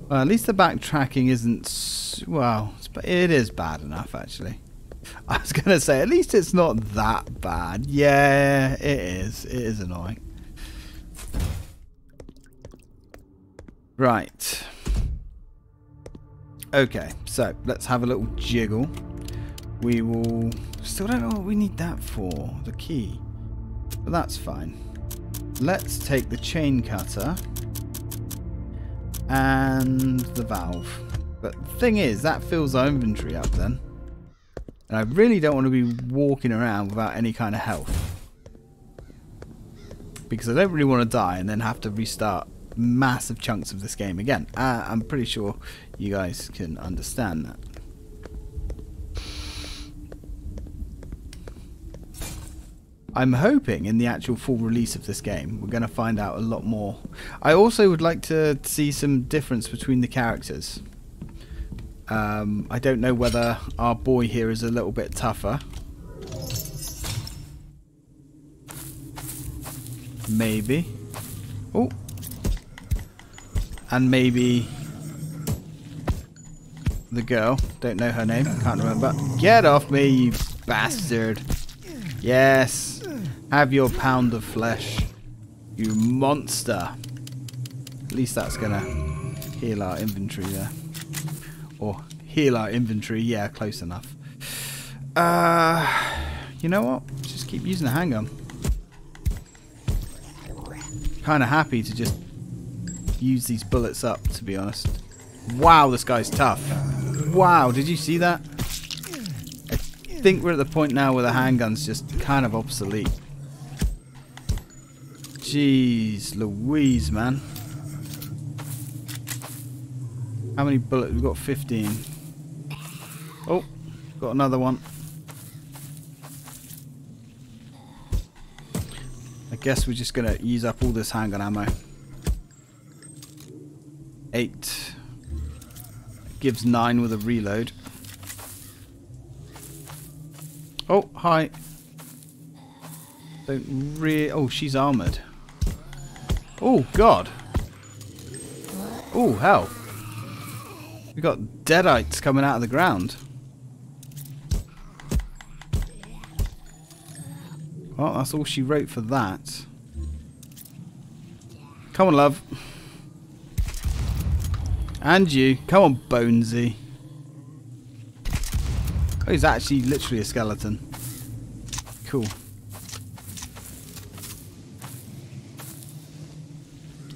Well, at least the backtracking isn't... Well, it is bad enough, actually. (laughs) I was going to say, at least it's not that bad. Yeah, it is. It is annoying. Right. Okay, so let's have a little jiggle. We will... Still don't know what we need that for. The key. But that's fine. Let's take the chain cutter and the valve. But the thing is, that fills our inventory up then. And I really don't want to be walking around without any kind of health. Because I don't really want to die and then have to restart massive chunks of this game again. Uh, I'm pretty sure you guys can understand that. I'm hoping in the actual full release of this game we're going to find out a lot more. I also would like to see some difference between the characters. Um, I don't know whether our boy here is a little bit tougher. Maybe. Oh. And maybe the girl. Don't know her name. Can't remember. Get off me, you bastard. Yes. Have your pound of flesh, you monster. At least that's going to heal our inventory there. Or heal our inventory. Yeah, close enough. Uh, you know what? Just keep using the handgun. Kind of happy to just use these bullets up, to be honest. Wow, this guy's tough. Wow, did you see that? I think we're at the point now where the handgun's just kind of obsolete. Jeez Louise, man. How many bullets? We've got 15. Oh, got another one. I guess we're just going to use up all this handgun ammo. Eight. Gives nine with a reload. Oh, hi. Don't re- Oh, she's armoured. Oh, God. Oh, hell. We got deadites coming out of the ground. Well, that's all she wrote for that. Come on, love. And you. Come on, Bonesy. Oh, he's actually literally a skeleton. cool.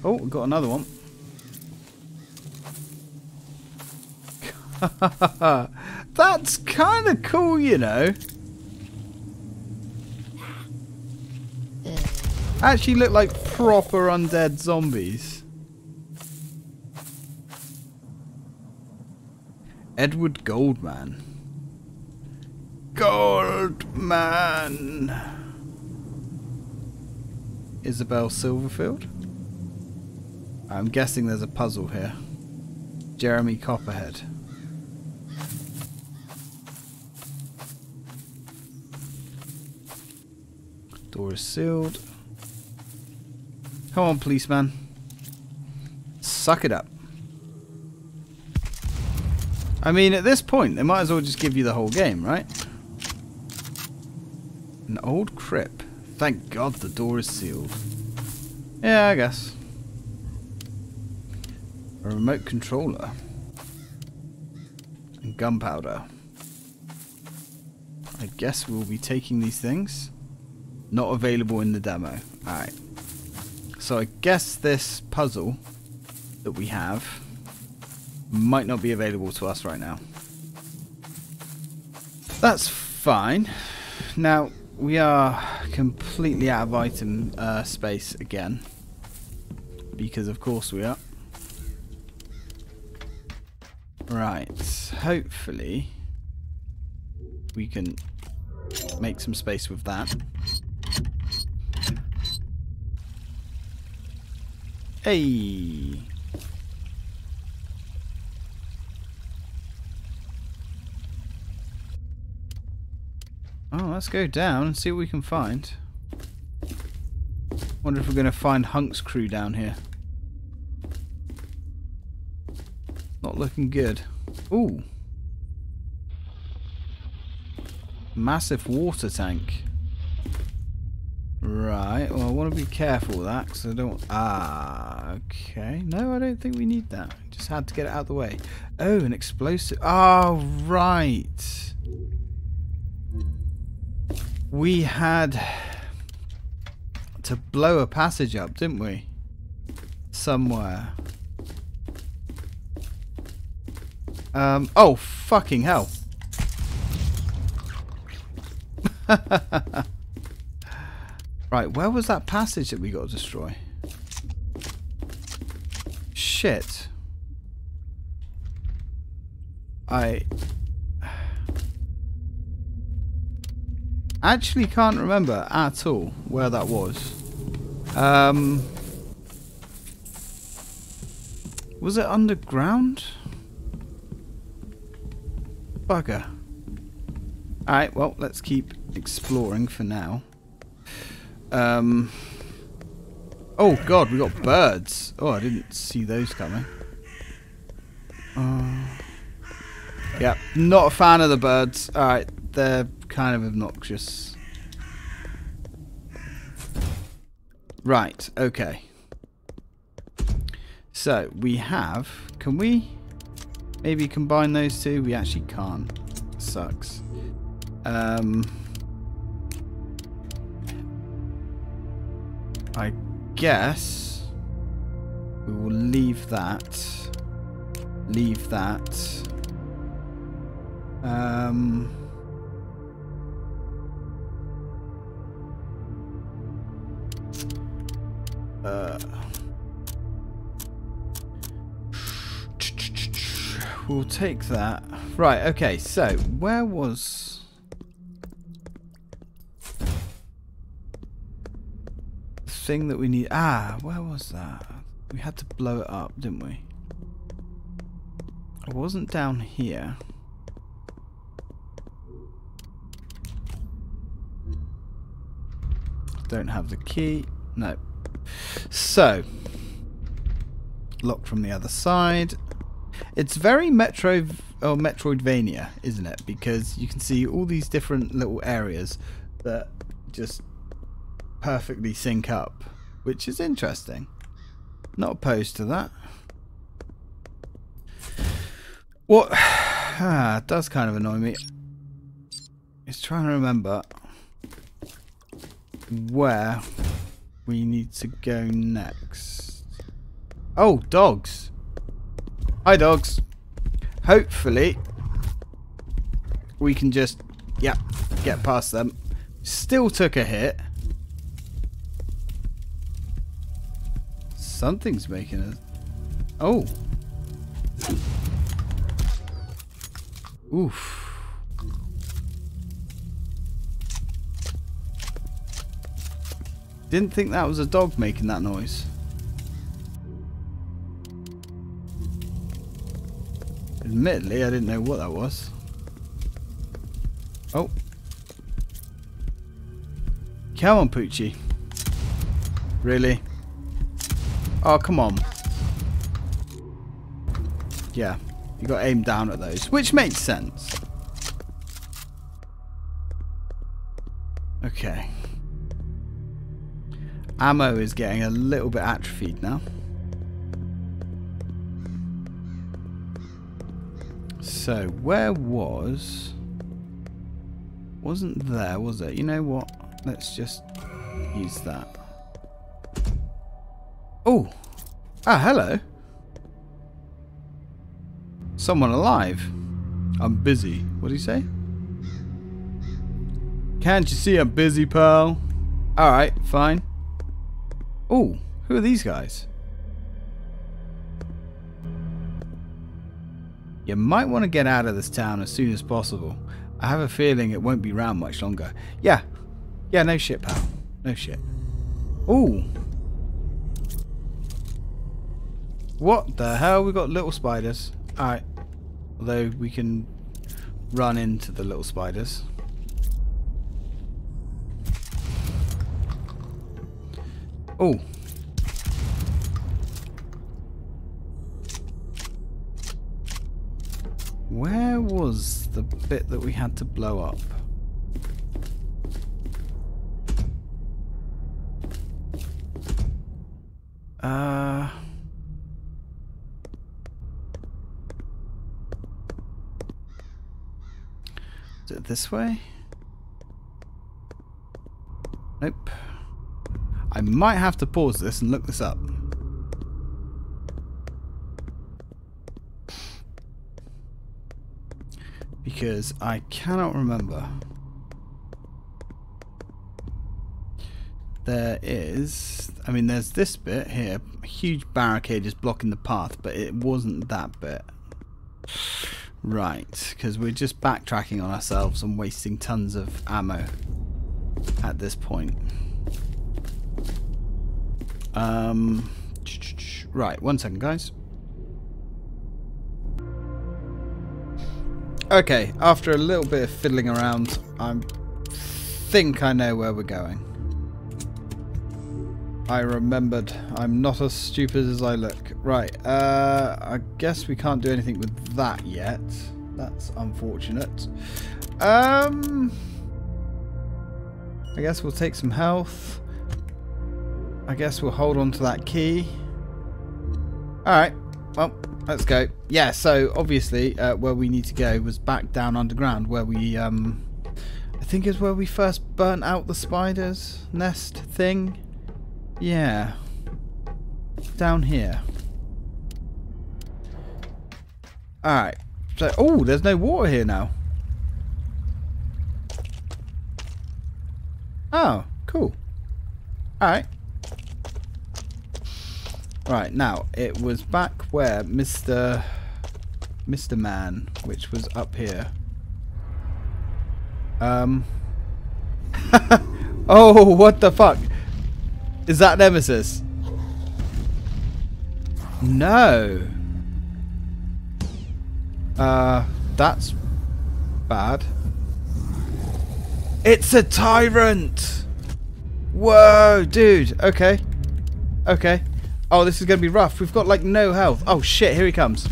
Oh, got another one. (laughs) That's kind of cool, you know. Actually look like proper undead zombies. Edward Goldman. Goldman. Isabel Silverfield. I'm guessing there's a puzzle here. Jeremy Copperhead. Door is sealed. Come on, policeman. Suck it up. I mean, at this point, they might as well just give you the whole game, right? An old crypt. Thank God the door is sealed. Yeah, I guess. Remote controller. And gunpowder. I guess we'll be taking these things. Not available in the demo. Alright. So I guess this puzzle that we have might not be available to us right now. That's fine. Now, we are completely out of item uh, space again. Because of course we are. Right, hopefully we can make some space with that. Hey! Oh, let's go down and see what we can find. Wonder if we're going to find Hunk's crew down here. Not looking good. Ooh. Massive water tank. Right, well I want to be careful with that because I don't... Ah, okay. No, I don't think we need that. Just had to get it out of the way. Oh, an explosive... Oh, right. We had to blow a passage up, didn't we? Somewhere. Um, oh, fucking hell. (laughs) right, where was that passage that we got to destroy? Shit. I actually can't remember at all where that was. Um, was it underground? Bugger. Alright, well, let's keep exploring for now. Um, oh god, we got birds. Oh, I didn't see those coming. Uh, yeah, not a fan of the birds. Alright, they're kind of obnoxious. Right, okay. So, we have... Can we maybe combine those two? We actually can't. Sucks. Um... I guess we will leave that. Leave that. Um... Uh, we'll take that. Right, okay, so where was... The thing that we need... Ah, where was that? We had to blow it up, didn't we? It wasn't down here. Don't have the key. No. So, locked from the other side. It's very Metro or Metroidvania, isn't it? Because you can see all these different little areas that just perfectly sync up, which is interesting. Not opposed to that. What (sighs) ah, does kind of annoy me. It's trying to remember where we need to go next. Oh, dogs. Hi, dogs. Hopefully, we can just, yeah, get past them. Still took a hit. Something's making a... Oh. Oof. Didn't think that was a dog making that noise. Admittedly, I didn't know what that was. Oh. Come on, Poochie. Really? Oh, come on. Yeah, you got aim down at those, which makes sense. Okay. Ammo is getting a little bit atrophied now. So, where was... Wasn't there, was it? You know what? Let's just use that. Oh. Ah, hello. Someone alive. I'm busy. What do you say? Can't you see I'm busy, pal? Alright, fine. Oh, who are these guys? You might want to get out of this town as soon as possible. I have a feeling it won't be around much longer. Yeah. Yeah, no shit, pal. No shit. Ooh. What the hell? We got little spiders. Alright. Although we can run into the little spiders. Oh. Where was the bit that we had to blow up? Uh... Is it this way? Nope. I might have to pause this and look this up. Because I cannot remember. There is, I mean there's this bit here, a huge barricade is blocking the path, but it wasn't that bit. Right, because we're just backtracking on ourselves and wasting tons of ammo at this point. Um, (tsk) right, one second, guys. Okay, after a little bit of fiddling around, I think I know where we're going. I remembered. I'm not as stupid as I look. Right, uh, I guess we can't do anything with that yet. That's unfortunate. Um, I guess we'll take some health. I guess we'll hold on to that key. Alright, well, let's go. Yeah, so obviously uh, where we need to go was back down underground where we, um, I think is where we first burnt out the spider's nest thing. Yeah. Down here. Alright. So, oh, there's no water here now. Oh, cool. Alright. Right, now, it was back where Mr. Mr. Man, which was up here. Um. (laughs) oh, what the fuck? Is that Nemesis? No. Uh, that's bad. It's a tyrant! Whoa, dude. Okay. Okay. Oh, this is going to be rough. We've got, like, no health. Oh, shit. Here he comes.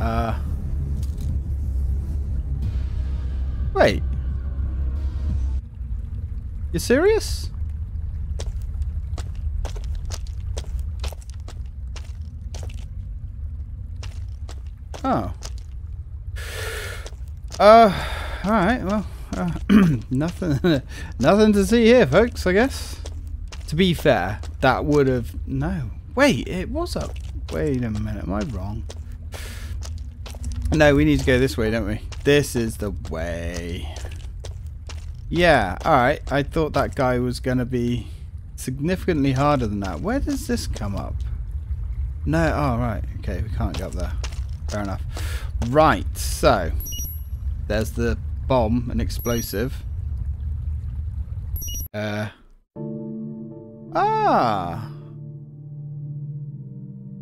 Uh. Wait. You serious? Oh. Uh... alright, well, (clears throat) nothing, (laughs) nothing to see here, folks, I guess. To be fair, that would have... No. Wait, it was up. Wait a minute, am I wrong? No, we need to go this way, don't we? This is the way. Yeah, alright. I thought that guy was going to be significantly harder than that. Where does this come up? No, oh, right. Okay, we can't go up there. Fair enough. Right, so. There's the bomb, an explosive. Uh. Ah.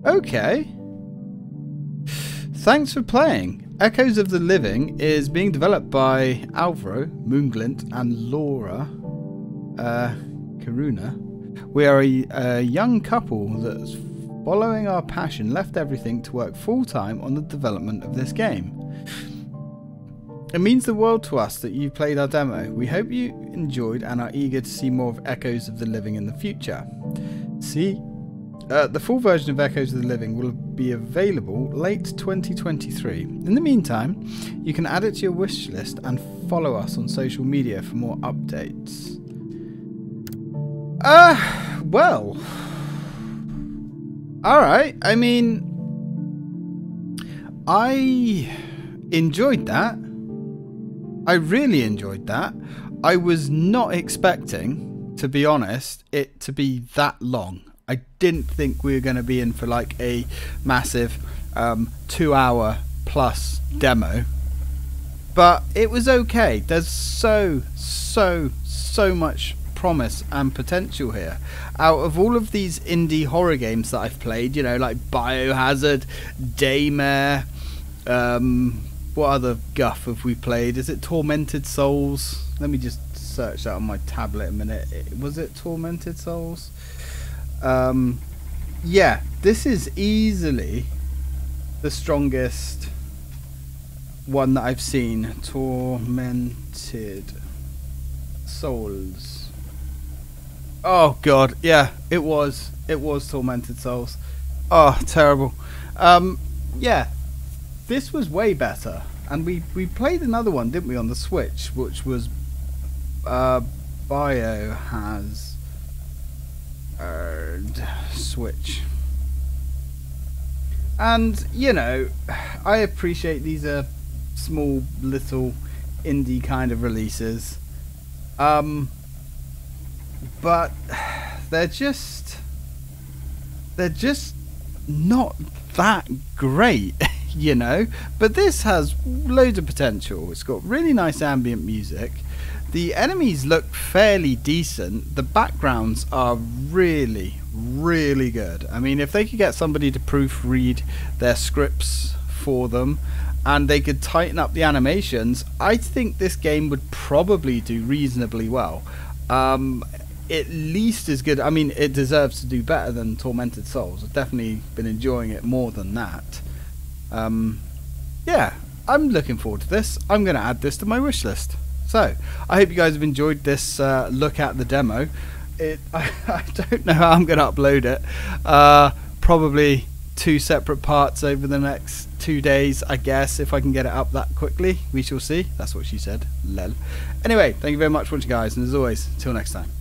Okay. Thanks for playing. Echoes of the Living is being developed by Alvaro, Moonglint, and Laura uh, Karuna. We are a, a young couple that's following our passion left everything to work full time on the development of this game. It means the world to us that you played our demo. We hope you enjoyed and are eager to see more of Echoes of the Living in the future. See uh, the full version of Echoes of the Living will be available late 2023. In the meantime, you can add it to your wish list and follow us on social media for more updates. Ah, uh, well. Alright, I mean, I enjoyed that. I really enjoyed that. I was not expecting, to be honest, it to be that long. I didn't think we were going to be in for like a massive um, two hour plus demo. But it was okay. There's so, so, so much promise and potential here. Out of all of these indie horror games that I've played, you know, like Biohazard, Daymare, um, what other guff have we played? Is it Tormented Souls? Let me just search that on my tablet a minute. Was it Tormented Souls? Um, yeah, this is easily the strongest one that I've seen. Tormented Souls. Oh god, yeah, it was. It was Tormented Souls. Oh, terrible. Um, yeah, this was way better. And we, we played another one, didn't we, on the Switch, which was uh, Biohazard switch. And, you know, I appreciate these are small, little, indie kind of releases. Um, but they're just. They're just not that great, (laughs) you know? But this has loads of potential. It's got really nice ambient music. The enemies look fairly decent. The backgrounds are really, really good. I mean, if they could get somebody to proofread their scripts for them and they could tighten up the animations, I think this game would probably do reasonably well. Um, at least as good. I mean, it deserves to do better than Tormented Souls. I've definitely been enjoying it more than that. Um, yeah, I'm looking forward to this. I'm going to add this to my wish list. So, I hope you guys have enjoyed this uh, look at the demo. It, (laughs) I, I don't know how I'm going to upload it. Uh, probably two separate parts over the next two days, I guess, if I can get it up that quickly. We shall see. That's what she said. Lel. Anyway, thank you very much for watching, guys, and as always, until next time.